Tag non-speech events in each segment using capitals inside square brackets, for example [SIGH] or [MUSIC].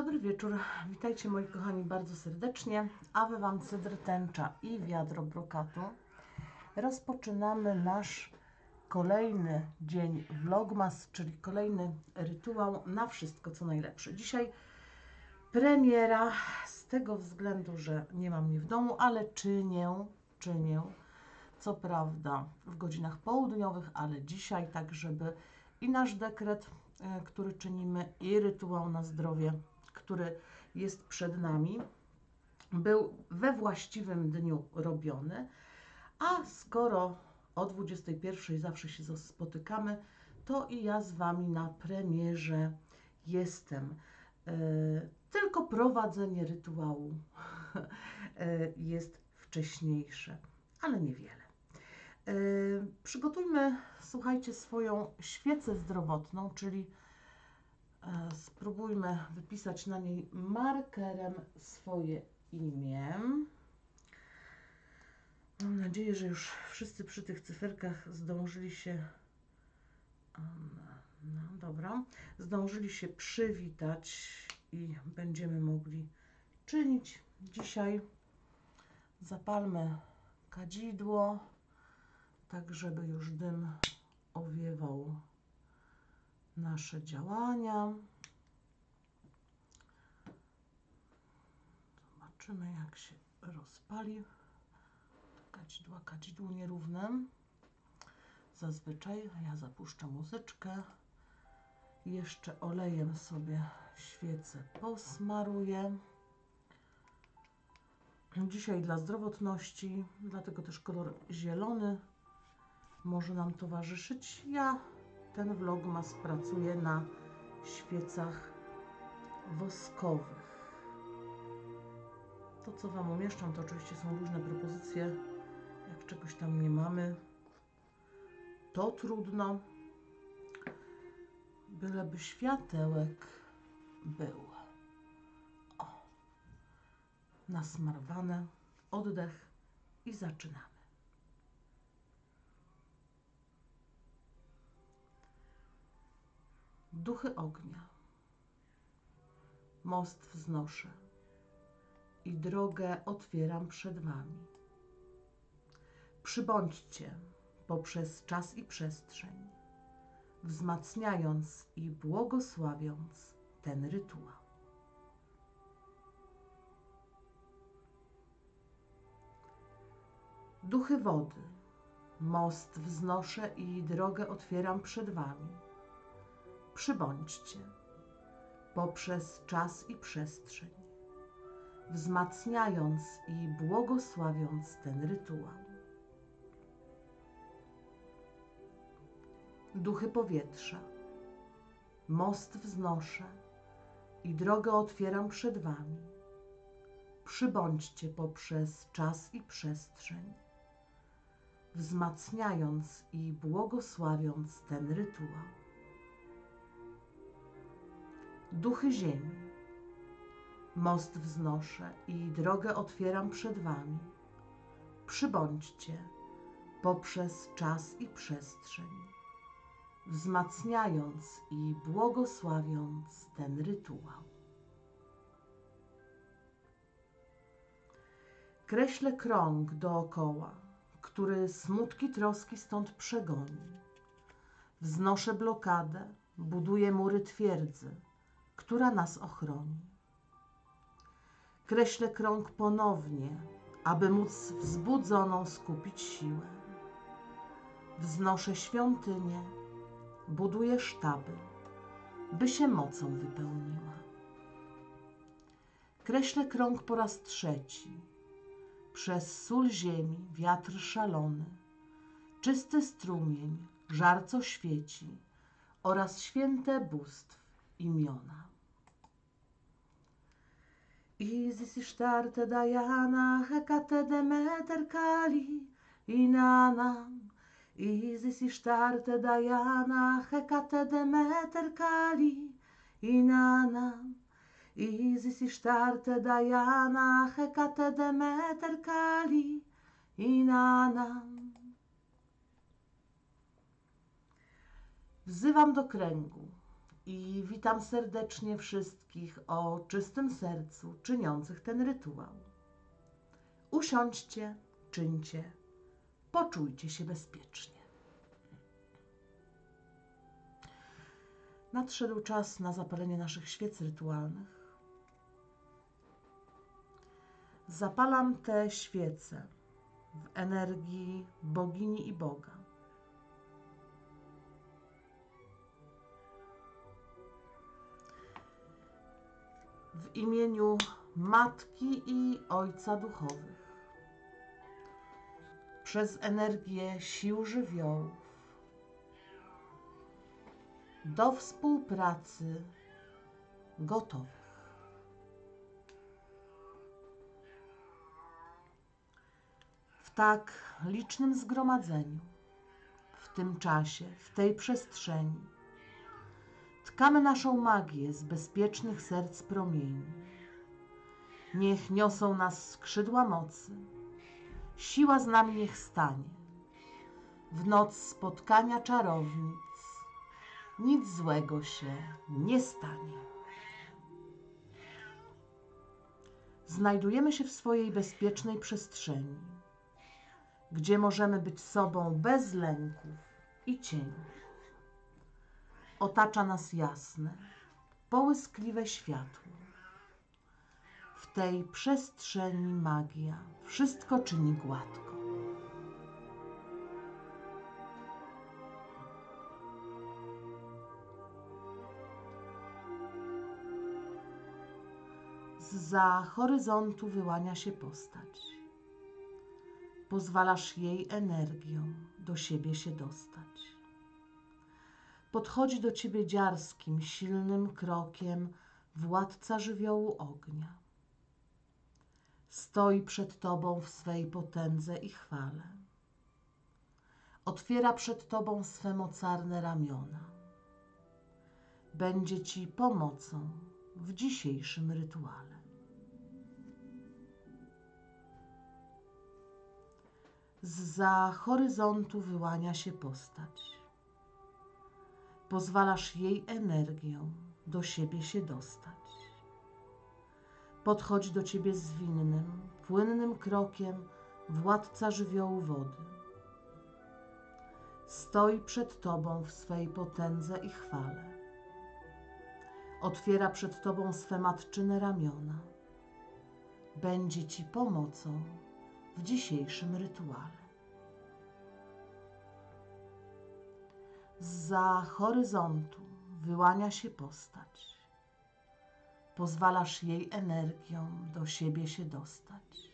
Dobry wieczór, witajcie moi kochani bardzo serdecznie. Awy Wam cydr tęcza i wiadro brokatu. Rozpoczynamy nasz kolejny dzień vlogmas, czyli kolejny rytuał na wszystko co najlepsze. Dzisiaj premiera z tego względu, że nie mam mnie w domu, ale czynię, czynię, co prawda w godzinach południowych, ale dzisiaj tak, żeby i nasz dekret, e, który czynimy, i rytuał na zdrowie, który jest przed nami, był we właściwym dniu robiony. A skoro o 21 zawsze się spotykamy, to i ja z Wami na premierze jestem. E, tylko prowadzenie rytuału [LAUGHS] e, jest wcześniejsze, ale niewiele. E, przygotujmy, słuchajcie, swoją świecę zdrowotną, czyli spróbujmy wypisać na niej markerem swoje imię. Mam nadzieję, że już wszyscy przy tych cyferkach zdążyli się. No, no dobra. Zdążyli się przywitać i będziemy mogli czynić. Dzisiaj zapalmy kadzidło, tak żeby już dym owiewał nasze działania. Zobaczymy, jak się rozpali kadzidła, kadzidło nierówne. Zazwyczaj ja zapuszczę muzyczkę. Jeszcze olejem sobie świecę posmaruję. Dzisiaj dla zdrowotności, dlatego też kolor zielony może nam towarzyszyć. Ja ten vlogmas pracuję na świecach woskowych. To, co Wam umieszczam, to oczywiście są różne propozycje. Jak czegoś tam nie mamy, to trudno. Byleby światełek był. O, nasmarowane, oddech i zaczynamy. Duchy ognia, most wznoszę i drogę otwieram przed Wami. Przybądźcie poprzez czas i przestrzeń, wzmacniając i błogosławiąc ten rytuał. Duchy wody, most wznoszę i drogę otwieram przed Wami. Przybądźcie poprzez czas i przestrzeń, wzmacniając i błogosławiąc ten rytuał. Duchy powietrza, most wznoszę i drogę otwieram przed Wami. Przybądźcie poprzez czas i przestrzeń, wzmacniając i błogosławiąc ten rytuał. Duchy ziemi, most wznoszę i drogę otwieram przed Wami. Przybądźcie poprzez czas i przestrzeń, wzmacniając i błogosławiąc ten rytuał. Kreślę krąg dookoła, który smutki troski stąd przegoni. Wznoszę blokadę, buduję mury twierdzy, która nas ochroni. Kreślę krąg ponownie, aby móc wzbudzoną skupić siłę. Wznoszę świątynię, buduję sztaby, by się mocą wypełniła. Kreślę krąg po raz trzeci. Przez sól ziemi wiatr szalony, czysty strumień, żar co świeci oraz święte bóstw imiona. Isis Isztarte Diana Hekate Demeter Kali Inanam Isis Isztarte Diana Hekate Demeter Kali Inanam Isis Isztarte Diana Hekate Demeter Kali Inanam Wzywam do kręgu i witam serdecznie wszystkich o czystym sercu czyniących ten rytuał. Usiądźcie, czyńcie, poczujcie się bezpiecznie. Nadszedł czas na zapalenie naszych świec rytualnych. Zapalam te świece w energii bogini i Boga. W imieniu Matki i Ojca Duchowych, przez energię sił żywiołów, do współpracy gotowych. W tak licznym zgromadzeniu, w tym czasie, w tej przestrzeni, tkamy naszą magię z bezpiecznych serc promieni. Niech niosą nas skrzydła mocy, siła z nami niech stanie. W noc spotkania czarownic nic złego się nie stanie. Znajdujemy się w swojej bezpiecznej przestrzeni, gdzie możemy być sobą bez lęków i cieni. Otacza nas jasne, połyskliwe światło. W tej przestrzeni magia wszystko czyni gładko. Za horyzontu wyłania się postać. Pozwalasz jej energią do siebie się dostać. Podchodzi do ciebie dziarskim, silnym krokiem władca żywiołu ognia. Stoi przed tobą w swej potędze i chwale. Otwiera przed tobą swe mocarne ramiona. Będzie ci pomocą w dzisiejszym rytuale. Zza horyzontu wyłania się postać. Pozwalasz jej energią do siebie się dostać. Podchodzi do ciebie zwinnym, płynnym krokiem władca żywiołu wody. Stoi przed tobą w swej potędze i chwale. Otwiera przed tobą swe matczyne ramiona. Będzie ci pomocą w dzisiejszym rytuale. Za horyzontu wyłania się postać. Pozwalasz jej energią do siebie się dostać.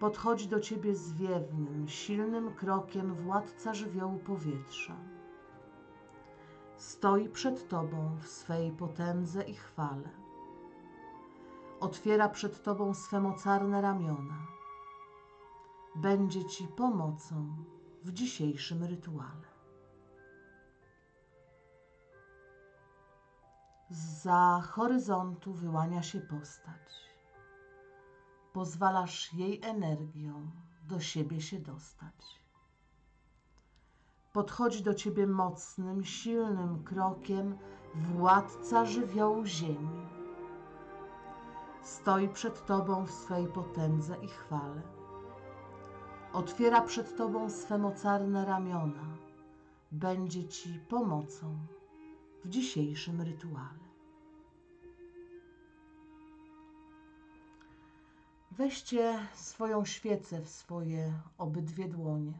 Podchodzi do ciebie zwiewnym, silnym krokiem władca żywiołu powietrza. Stoi przed tobą w swej potędze i chwale otwiera przed Tobą swe mocarne ramiona. Będzie Ci pomocą w dzisiejszym rytuale. Za horyzontu wyłania się postać. Pozwalasz jej energią do siebie się dostać. Podchodzi do Ciebie mocnym, silnym krokiem władca żywiołu ziemi stoi przed Tobą w swej potędze i chwale. Otwiera przed Tobą swe mocarne ramiona. Będzie Ci pomocą w dzisiejszym rytuale. Weźcie swoją świecę w swoje obydwie dłonie.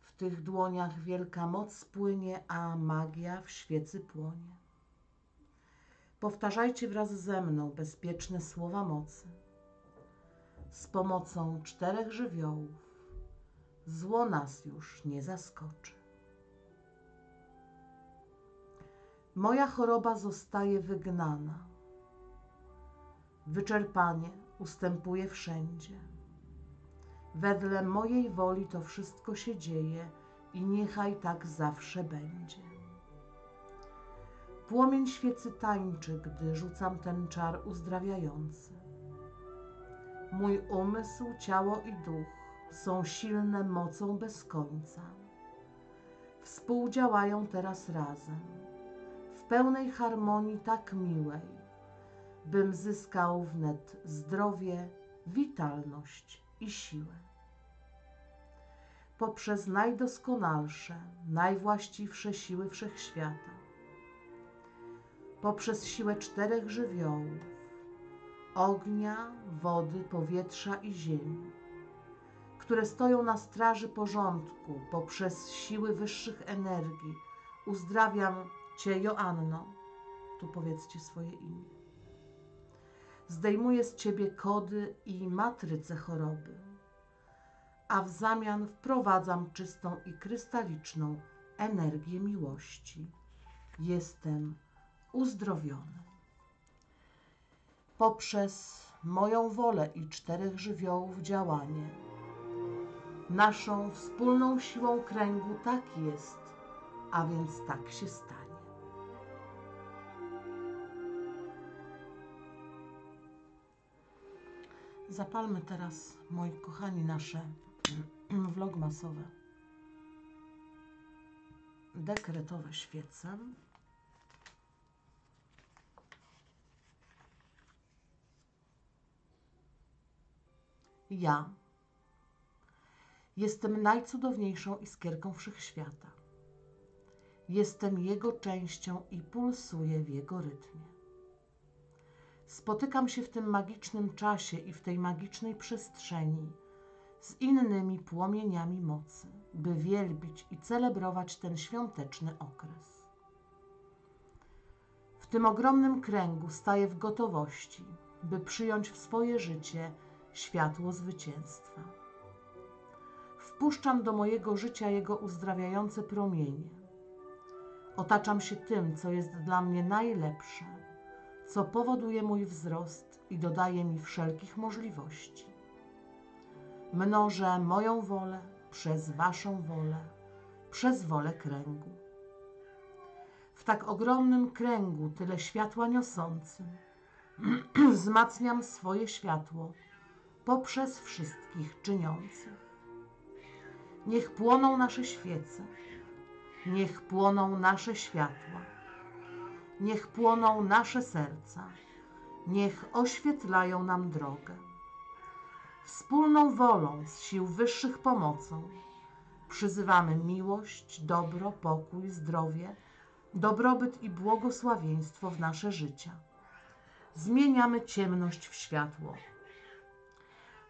W tych dłoniach wielka moc płynie, a magia w świecy płonie. Powtarzajcie wraz ze mną bezpieczne słowa mocy. Z pomocą czterech żywiołów zło nas już nie zaskoczy. Moja choroba zostaje wygnana. Wyczerpanie ustępuje wszędzie. Wedle mojej woli to wszystko się dzieje i niechaj tak zawsze będzie. Płomień świecy tańczy, gdy rzucam ten czar uzdrawiający. Mój umysł, ciało i duch są silne mocą bez końca. Współdziałają teraz razem, pełnej harmonii tak miłej, bym zyskał wnet zdrowie, witalność i siłę. Poprzez najdoskonalsze, najwłaściwsze siły wszechświata, poprzez siłę czterech żywiołów ognia, wody, powietrza i ziemi, które stoją na straży porządku poprzez siły wyższych energii. Uzdrawiam Cię, Joanno, tu powiedzcie swoje imię. Zdejmuję z Ciebie kody i matryce choroby, a w zamian wprowadzam czystą i krystaliczną energię miłości. Jestem uzdrowiony. Poprzez moją wolę i czterech żywiołów działanie, naszą wspólną siłą kręgu tak jest, a więc tak się stanie. Zapalmy teraz, moi kochani, nasze [CLEARS THROAT] vlogmasowe, dekretowe świece. Ja jestem najcudowniejszą iskierką wszechświata. Jestem jego częścią i pulsuję w jego rytmie. Spotykam się w tym magicznym czasie i w tej magicznej przestrzeni z innymi płomieniami mocy, by wielbić i celebrować ten świąteczny okres. W tym ogromnym kręgu staję w gotowości, by przyjąć w swoje życie światło zwycięstwa. Wpuszczam do mojego życia jego uzdrawiające promienie. Otaczam się tym, co jest dla mnie najlepsze, co powoduje mój wzrost i dodaje mi wszelkich możliwości. Mnożę moją wolę przez Waszą wolę, przez wolę kręgu. W tak ogromnym kręgu, tyle światła niosącym, [CLEARS THROAT] wzmacniam swoje światło poprzez wszystkich czyniących. Niech płoną nasze świece, niech płoną nasze światła, niech płoną nasze serca, niech oświetlają nam drogę. Wspólną wolą z sił wyższych pomocą przyzywamy miłość, dobro, pokój, zdrowie, dobrobyt i błogosławieństwo w nasze życia. Zmieniamy ciemność w światło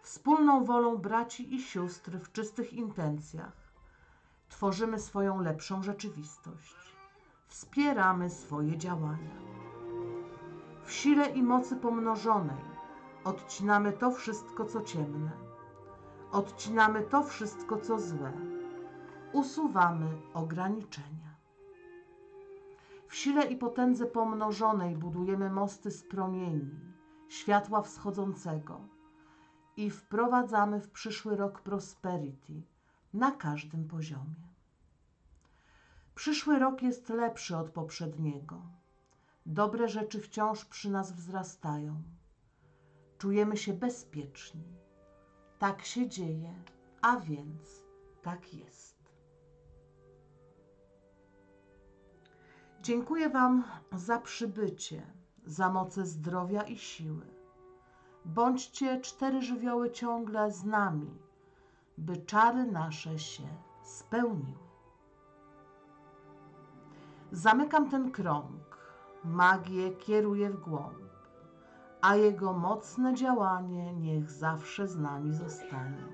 wspólną wolą braci i sióstr w czystych intencjach. Tworzymy swoją lepszą rzeczywistość. Wspieramy swoje działania. W sile i mocy pomnożonej odcinamy to wszystko, co ciemne. Odcinamy to wszystko, co złe. Usuwamy ograniczenia. W sile i potędze pomnożonej budujemy mosty z promieni, światła wschodzącego i wprowadzamy w przyszły rok prosperity na każdym poziomie. Przyszły rok jest lepszy od poprzedniego. Dobre rzeczy wciąż przy nas wzrastają. Czujemy się bezpieczni. Tak się dzieje, a więc tak jest. Dziękuję Wam za przybycie, za moce zdrowia i siły Bądźcie cztery żywioły ciągle z nami, by czary nasze się spełniły. Zamykam ten krąg, magię kieruję w głąb, a jego mocne działanie niech zawsze z nami zostanie.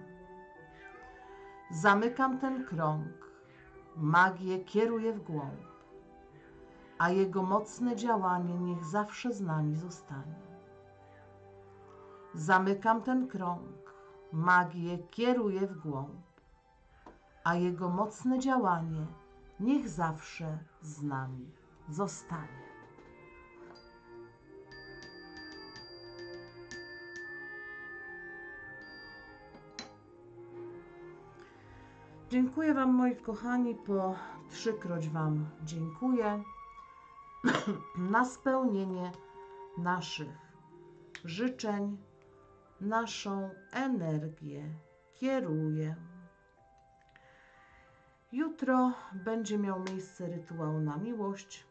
Zamykam ten krąg, magię kieruję w głąb, a jego mocne działanie niech zawsze z nami zostanie. Zamykam ten krąg, magię kieruję w głąb, a jego mocne działanie niech zawsze z nami zostanie. Dziękuję Wam, moi kochani, po trzykroć Wam dziękuję [CLEARS THROAT] na spełnienie naszych życzeń naszą energię kieruje. Jutro będzie miał miejsce rytuał na miłość,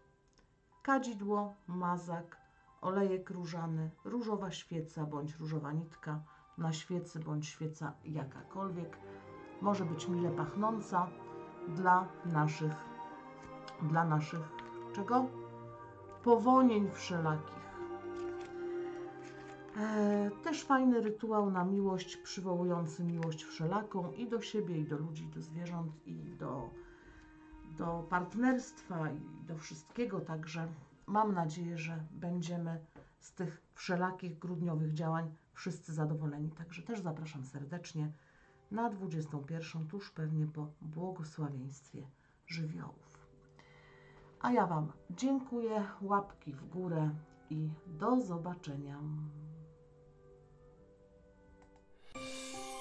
kadzidło, mazak, olejek różany, różowa świeca bądź różowa nitka na świecy bądź świeca jakakolwiek. Może być mile pachnąca dla naszych, dla naszych czego? Powonień wszelakich. E, też fajny rytuał na miłość, przywołujący miłość wszelaką i do siebie, i do ludzi, i do zwierząt, i do, do partnerstwa, i do wszystkiego. Także mam nadzieję, że będziemy z tych wszelakich grudniowych działań wszyscy zadowoleni. Także też zapraszam serdecznie na 21, tuż pewnie po błogosławieństwie żywiołów. A ja Wam dziękuję, łapki w górę i do zobaczenia. Música